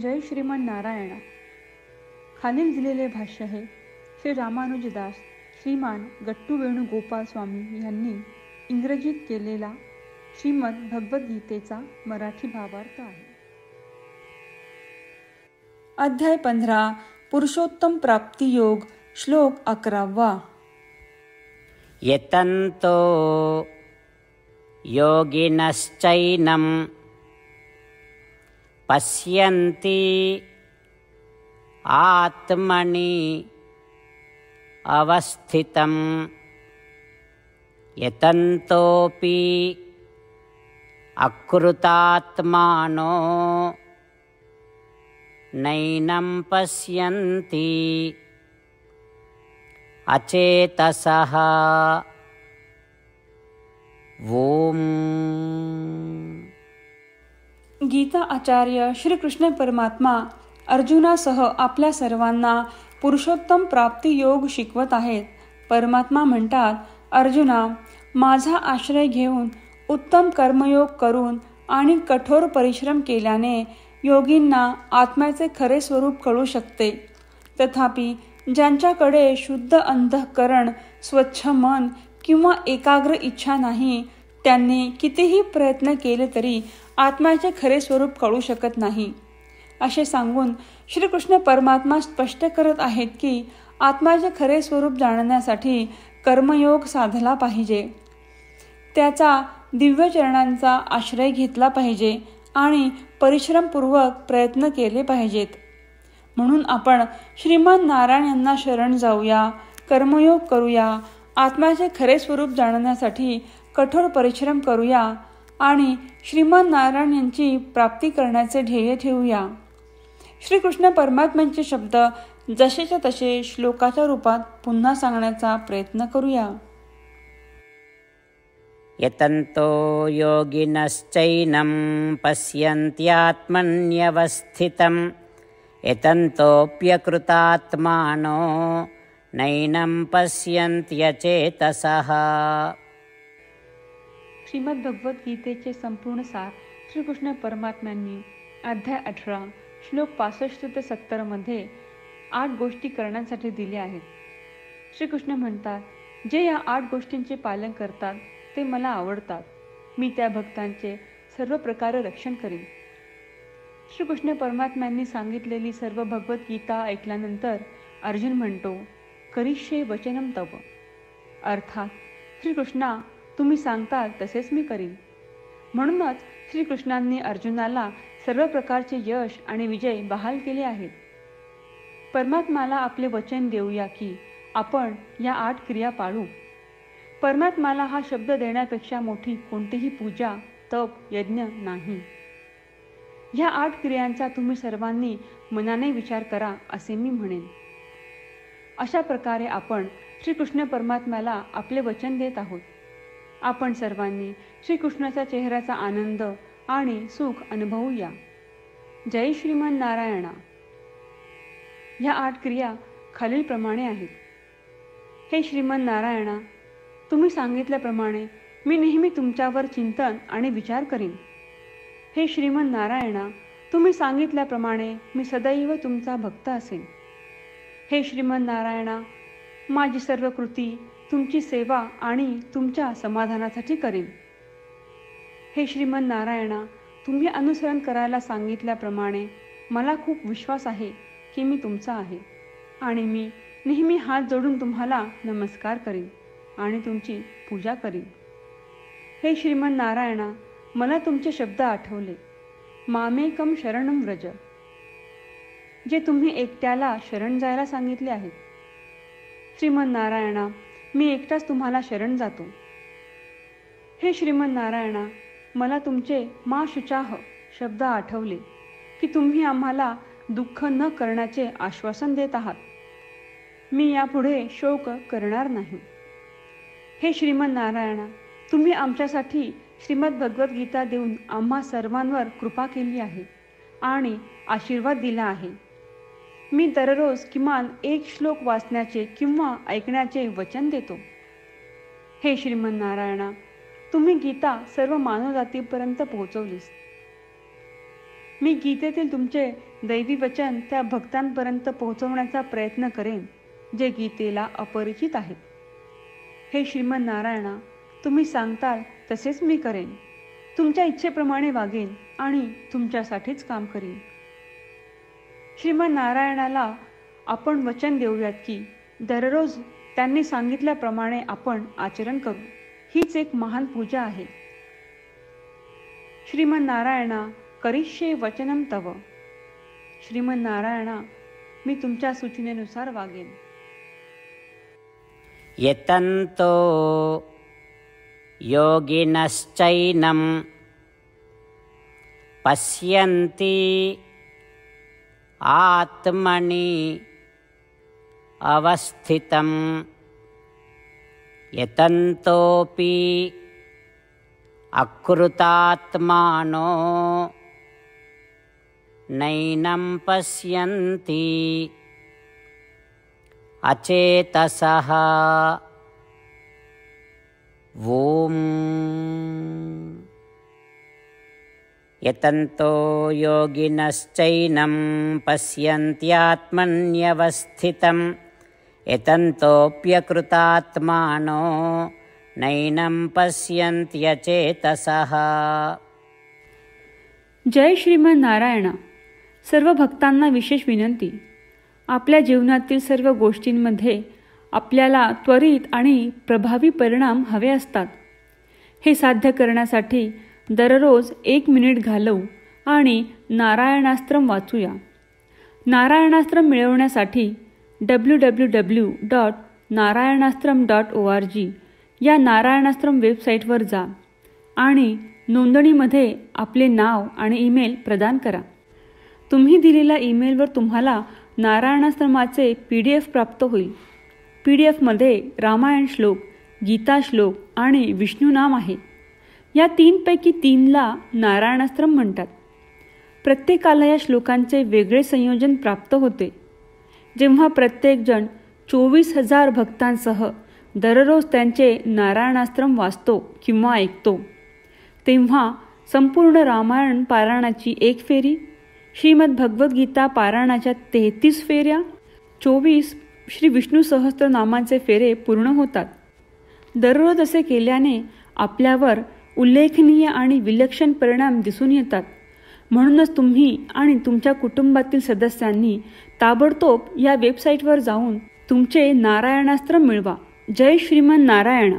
जय श्रीमन नारायणा. खालील दिलेले भाष्य हे श्री रामानुजदास श्रीमान गट्टू वेणुगोपाल स्वामी यांनी इंग्रजीत केलेला श्रीमद भगवद्गीतेचा मराठी भावार्थ आहे. अध्याय पंधरा पुरुषोत्तम प्राप्ती योग श्लोक अकरावा. यतन्तो योगिनश्चैनं पश्यन्ति। आत्मनि अवस्थितं। यतन्तोऽपि अकृतात्मानो नैनं पश्यन्ति। अचेतसः। ॐ गीता आचार्य श्रीकृष्ण परमात्मा अर्जुनासह आपल्या सर्वांना पुरुषोत्तम प्राप्ती योग शिकवत आहेत. परमात्मा म्हणतात अर्जुना माझा आश्रय घेऊन उत्तम कर्मयोग करून आणि कठोर परिश्रम केल्याने योगींना आत्म्याचे खरे स्वरूप कळू शकते. तथापि ज्यांच्याकडे शुद्ध अंतःकरण स्वच्छ मन किंवा एकाग्र इच्छा नाही त्यांनी कितीही प्रयत्न केले तरी आत्म्याचे खरे स्वरूप कळू शकत नाही. असे सांगून श्रीकृष्ण परमात्मा स्पष्ट करत आहेत की आत्म्याचे खरे स्वरूप जाणण्यासाठी कर्मयोग साधला पाहिजे. त्याचा दिव्यचरणांचा आश्रय घेतला पाहिजे आणि परिश्रमपूर्वक प्रयत्न केले पाहिजेत. म्हणून आपण श्रीमान नारायण यांना शरण जाऊया कर्मयोग करूया आत्म्याचे खरे स्वरूप जाणण्यासाठी कठोर परिश्रम करूया आणि श्रीमान नारायण यांची प्राप्ती करण्याचे ध्येय ठेवूया. श्रीकृष्ण परमात्म्यांचे शब्द जसेच्या तसे श्लोकाच्या रूपात पुन्हा सांगण्याचा प्रयत्न करूया. यतन्तो योगिनश्चैनं पश्यन्त्यात्मन्यवस्थितं यतन्तोऽप्यकृतात्मानो नैनं पश्यन्त्यचेतसः। श्रीमद भगवद्गीतेचे संपूर्ण सार श्रीकृष्ण परमात्म्यांनी अध्याय अठरा श्लोक पासष्ट ते सत्तरमध्ये आठ गोष्टी करण्यासाठी दिल्या आहेत. श्रीकृष्ण म्हणतात जे या आठ गोष्टींचे पालन करतात ते मला आवडतात. मी त्या भक्तांचे सर्व प्रकारे रक्षण करीन. श्रीकृष्ण परमात्म्यांनी सांगितलेली सर्व भगवद्गीता ऐकल्यानंतर अर्जुन म्हणतो करिष्ये वचनम तव. अर्थात श्रीकृष्णा तुम्ही सांगताल तसेच मी करीन. म्हणूनच श्रीकृष्णांनी अर्जुनाला सर्व प्रकारचे यश आणि विजय बहाल केले आहेत. परमात्माला आपले वचन देऊया की आपण या आठ क्रिया पाळू. परमात्माला हा शब्द देण्यापेक्षा मोठी कोणतीही पूजा तप यज्ञ नाही. ह्या आठ क्रियांचा तुम्ही सर्वांनी मनाने विचार करा असे मी म्हणेन. अशा प्रकारे आपण श्रीकृष्ण परमात्म्याला आपले वचन देत आहोत. आपण सर्वांनी श्रीकृष्णाच्या चेहऱ्याचा आनंद आणि सुख अनुभवूया. जय श्रीमन नारायणा ह्या आठ क्रिया खालीलप्रमाणे आहेत. हे श्रीमन नारायणा तुम्ही सांगितल्याप्रमाणे मी नेहमी तुमच्यावर चिंतन आणि विचार करीन. हे श्रीमन नारायणा तुम्ही सांगितल्याप्रमाणे मी सदैव तुमचा भक्त असेन. हे श्रीमन नारायणा माझी सर्व कृती तुमची सेवा आणि तुमच्या समाधानासाठी करीन. हे श्रीमन नारायणा तुम्ही अनुसरण करायला सांगितल्याप्रमाणे मला खूप विश्वास आहे की मी तुमचा आहे आणि मी नेहमी हात जोडून तुम्हाला नमस्कार करीन आणि तुमची पूजा करीन. हे श्रीमन नारायणा मला तुमचे शब्द आठवले. मामेकम शरणम व्रज. जे तुम्ही एकट्याला शरण जायला सांगितले आहे श्रीमन नारायणा मी एकटाच तुम्हाला शरण जातो. हे श्रीमन नारायणा मला तुमचे मा शुचाह शब्द आठवले की तुम्ही आम्हाला दुःख न करण्याचे आश्वासन देत आहात. मी यापुढे शोक करणार नाही. हे श्रीमन नारायणा तुम्ही आमच्यासाठी श्रीमद भगवद्गीता देऊन आम्हा सर्वांवर कृपा केली आहे आणि आशीर्वाद दिला आहे. मी दररोज किमान एक श्लोक वाचण्याचे किंवा ऐकण्याचे वचन देतो. हे श्रीमन्नारायणा तुम्ही गीता सर्व मानवजातीपर्यंत पोहोचवलीस. मी गीतेतील तुमचे दैवी वचन त्या भक्तांपर्यंत पोहोचवण्याचा प्रयत्न करेन जे गीतेला अपरिचित आहेत. हे श्रीमन नारायणा तुम्ही सांगताल तसेच मी करेन. तुमच्या इच्छेप्रमाणे वागेन आणि तुमच्यासाठीच काम करीन. श्रीमन नारायणाला आपण वचन देऊयात की दररोज त्यांनी सांगितल्याप्रमाणे आपण आचरण करू. हीच एक महान पूजा आहे. श्रीमन नारायणा करिष्ये वचनम तव. श्रीमन नारायणा मी तुमच्या सूचनेनुसार वागेन. यतन्तो योगिनश्चैनं पश्यन्ति आत्मनि अवस्थितं यतन्तोऽपि अकृतात्मानो नैनं पश्यन्ति अचेतसः। ॐ यतन्तो योगिनश्चैनं पश्यन्त्यात्मन्यवस्थितं यतन्तोऽप्यकृतात्मानो नैनं पश्यन्त्यचेतसः। जय श्रीमन्नारायण। सर्व भक्तांना विशेष विनंती। आपल्या जीवनातील सर्व गोष्टींमध्ये आपल्याला त्वरित आणि प्रभावी परिणाम हवे असतात. हे साध्य करण्यासाठी दररोज एक मिनिट घालवू आणि नारायणास्त्रम वाचूया. नारायणास्त्रम मिळवण्यासाठी W W W dot Narayanastram dot O R G या नारायणास्त्रम वेबसाईटवर जा आणि नोंदणीमध्ये आपले नाव आणि ईमेल प्रदान करा. तुम्ही दिलेल्या ईमेलवर तुम्हाला नारायणाश्रमाचे पी डी एफ प्राप्त होईल. पी डी एफमध्ये रामायण श्लोक गीता श्लोक आणि विष्णू नाम आहे. या तीनपैकी तीनला नारायणाश्रम म्हणतात. प्रत्येकाला या श्लोकांचे वेगळे संयोजन प्राप्त होते. जेव्हा प्रत्येकजण चोवीस हजार भक्तांसह दररोज त्यांचे नारायणाश्रम वाचतो किंवा ऐकतो तेव्हा संपूर्ण रामायण पारायणाची एक फेरी श्रीमद भगवद्गीता पारायणाच्या तेहतीस फेऱ्या चोवीस श्री विष्णू सहस्त्रनामांचे फेरे पूर्ण होतात. दररोज असे केल्याने आपल्यावर उल्लेखनीय आणि विलक्षण परिणाम दिसून येतात. म्हणूनच तुम्ही आणि तुमच्या कुटुंबातील सदस्यांनी ताबडतोब या वेबसाईटवर जाऊन तुमचे नारायणास्त्र मिळवा. जय श्रीमन नारायणा.